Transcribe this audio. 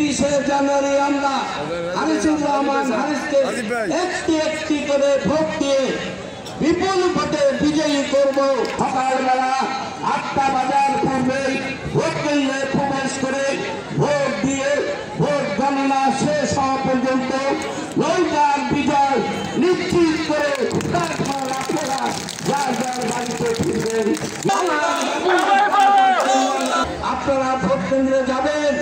তিরিশে জানুয়ারি আমরা হারিসুর রহমান হারিসকে একটি একটি করে ভোট দিয়ে বিপুল ভোটে বিজয়ী করব। সকালবেলা আটটা বাজার পূর্বে ভোট কেন্দ্রে প্রবেশ করে ভোট দিয়ে ভোট গণনা শেষ হওয়া পর্যন্ত নৌকার বিজয় নিশ্চিত করে তারপর আপনারা যার যার বাড়িতে ফিরবেন। আপনারা ভোট কেন্দ্রে যাবেন।